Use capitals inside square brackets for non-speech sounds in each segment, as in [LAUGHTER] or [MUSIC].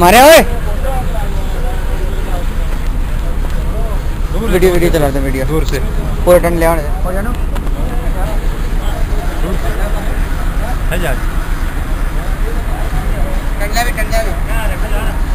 मारे ओए। Video video चला दे वीडियो। दूर से। पूरे टन ले आने हो जानो। है जा। टंडा भी टंडा भी। ले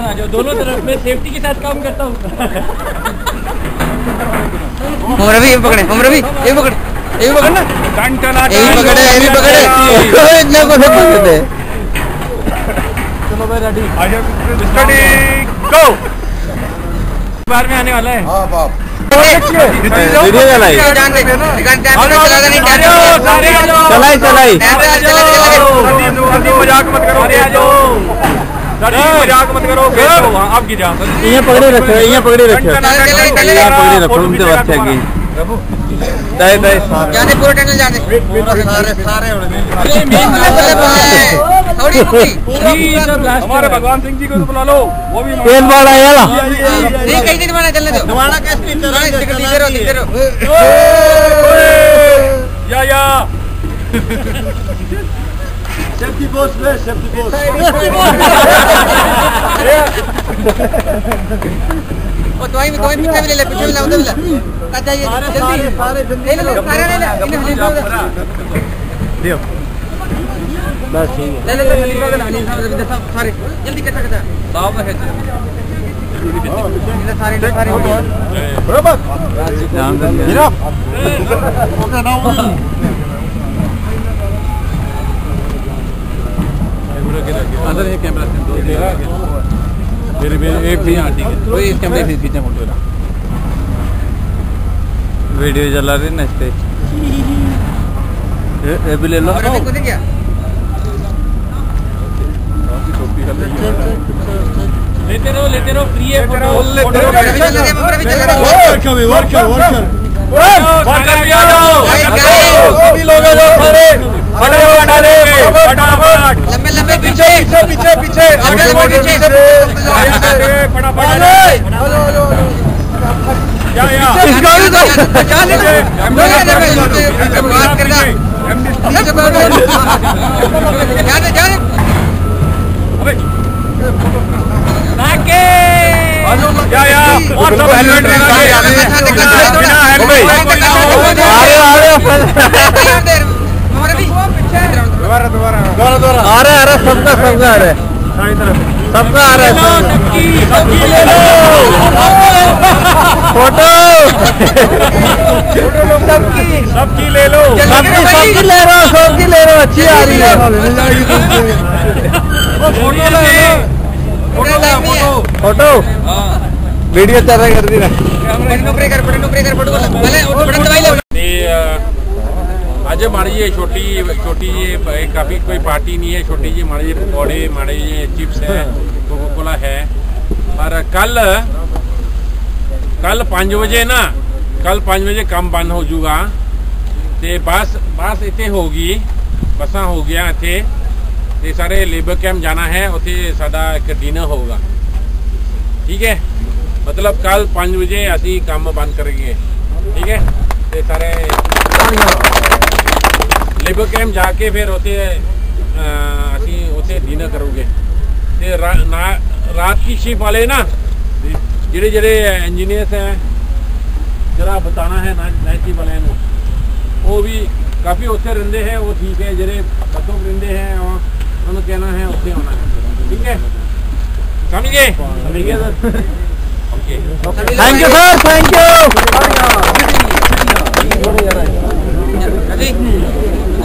इधर आ जाओ दोनों तरफ़ मैं सेफ्टी के साथ काम करता हूँ। हम रवि ये पकड़े हम रवि ये पकड़ ये पकड़। ना ये भी पकड़े ये भी पकड़े। ओए, [LAUGHS] इतना को सब पकड़ दे चलो भाई रेडी आ जाओ स्टडी गो बाहर में आने वाला है। हाँ बाप। चलाई चलाई। मज़ाक मत करो मज़ाक मत करो आप गिर जाओ ये पकड़े रखो ये पकड़े रखो। ये पकड़े रखो उनसे बात है। की दाई दाई जाने पूरा टनल जाने। सारे सारे हमारे भगवान सिंह जी को तो बुला लो वो भी तेल वाला है ना नहीं कहीं नहीं बना चलने दो। दोबारा कैसे टीचर टीचर टीचर या या। [LAUGHS] ओ तो आई तो आई पीछे भी ले ले पीछे ला उधर ला कहाँ चाहिए जल्दी ले ले सारे ले ले इन्हें साहब दियो बस ठीक है ले ले ले रविंद्र साहब सारे जल्दी कटा कटा साहब है सारे सारे बराबर हीरा ओके नाउ अंदर ये कैमरा मेरे मेरे एक भी हाँ ठीक है वही इस कैमरे से खींचा फ़ोटो वीडियो चला रही ना इस ये भी ले लो क्या लेते रहो लेते रहो फ्री है लेते रहो, चल रहे हैं चल रहे हैं वर्कर भी वर्कर वर्कर वर्कर भी आ जाओ भाई, गाइस। सभी लोग आ जाओ सारे फटाफट दे फटाफट लंबे लंबे पीछे पीछे पीछे। पीछे आगे पीछे। या या। ले और सब हेलमेट लगा के बिना हेलमेट आ रहे आ रहे दोबारा दोबारा। दोबारा आ रहे आ रहे सबका सबका आ रहे। सारी तरफ़। सबका आ रहा है नक्की नक्की ले लो। फ़ोटो। सबकी ले लो सबकी सबकी ले रहा हूँ सबकी ले रहा हूँ अच्छी आ रही है। [LAUGHS] फ़ोटो ले फ़ोटो ले फ़ोटो फ़ोटो। वीडियो चल रहा कर दी ना ते अजय माड़ी जी छोटी छोटी जी काफी कोई पार्टी नहीं है छोटी जी माड़ी जी पकौड़े माड़ी जी चिप्स है कोका कोला है पर कल कल पाँच बजे ना ਕੱਲ 5 ਵਜੇ ਕੰਮ ਬੰਦ ਹੋ ਜਾਊਗਾ ਤੇ ਬੱਸ ਬੱਸ ਇੱਥੇ ਹੋਗੀ ਬੱਸਾਂ ਹੋ ਗਿਆ ਇੱਥੇ ਤੇ ਸਾਰੇ ਲੇਬਰ ਕੈਂਪ ਜਾਣਾ ਹੈ ਉੱਥੇ ਸਾਡਾ ਇੱਕ ਡਿਨਰ ਹੋਊਗਾ ਠੀਕ ਹੈ ਮਤਲਬ ਕੱਲ 5 ਵਜੇ ਅਸੀਂ ਕੰਮ ਬੰਦ ਕਰਾਂਗੇ ਠੀਕ ਹੈ ਤੇ ਸਾਰੇ ਲੇਬਰ ਕੈਂਪ ਜਾ ਕੇ ਫਿਰ ਉੱਥੇ ਅਹ, ਅਸੀਂ ਉੱਥੇ ਡਿਨਰ ਕਰੋਗੇ ਤੇ ਰਾ- ਨਾ- ਰਾਤ ਕੀ ਸ਼ਿਫਟ ਵਾਲੇ ਨਾ ਜਿਹੜੇ ਜਿਹੜੇ ਇੰਜੀਨੀਅਰਸ ਹੈ ਜਰਾ ਬਤਾਣਾ ਹੈ ਨਾਈਟ ਸ਼ਿਫਟ ਵਾਲਿਆਂ ਨੂੰ ਉਹ ਵੀ ਕਾਫੀ ਉੱਥੇ ਰਹਿੰਦੇ ਹੈ ਉਹ ਠੀਕ ਹੈ ਜਿਹੜੇ ਬੱਤੋਂ ਰਹਿੰਦੇ ਹੈ ਉਹ ਉਹਨੂੰ ਕਹਿਣਾ ਹੈ ਉੱਥੇ ਆਉਣਾ ਹੈ ਠੀਕ ਹੈ ਸਮਝ ਗਏ ਸਮਝ ਗਏ sir okay thank you sir thank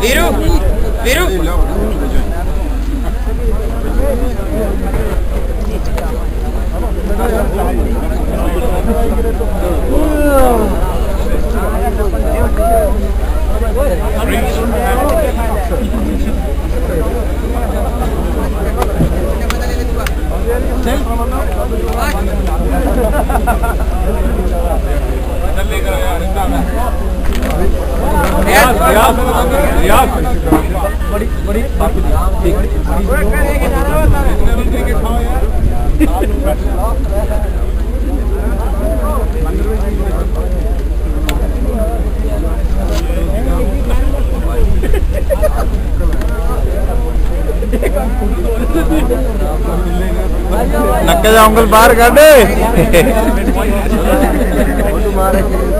Viru, Viru. Tamam. बड़ी बड़ी नक्का जाऊँगा बाहर काटे [LAUGHS]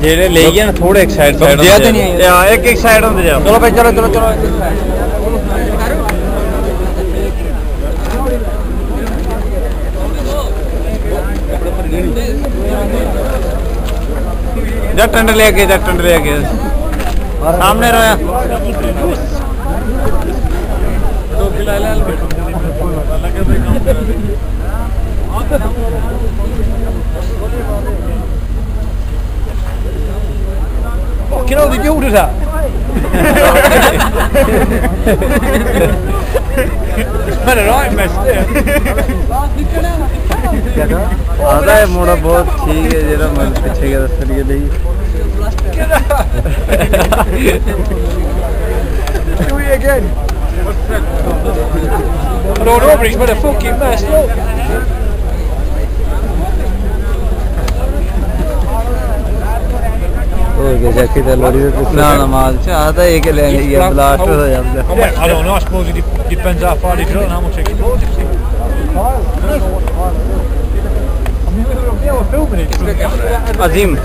ਜਿਹੜੇ ਲੈ ਗਏ ਥੋੜੇ ਇੱਕ ਸਾਈਡ ਸਾਈਡ ਜਿਆ ਤੇ ਨਹੀਂ ਆਏ। ਹਾਂ ਇੱਕ ਇੱਕ ਸਾਈਡ ਹੁੰਦੇ ਜਾ चलो भाई चलो चलो चलो ਜਾ ਟੰਡ ਲੈ ਕੇ ਜਾ ਟੰਡ ਲੈ ਕੇ ਸਾਹਮਣੇ ਰੋਇਆ Fucking hell, they yelled at her! Man, alright, mess. आता What? मोड़ा बहुत ठीक है जरा मन पीछे के दस्तर के लिए Do it again. I don't know, but he's been a fucking mess, look. No, no, man. They get in your blood. I don't know. I suppose it depends how far they drill and how much explosion. अजीम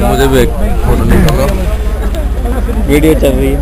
मुझे भी एक photo नहीं होगा video चल रही है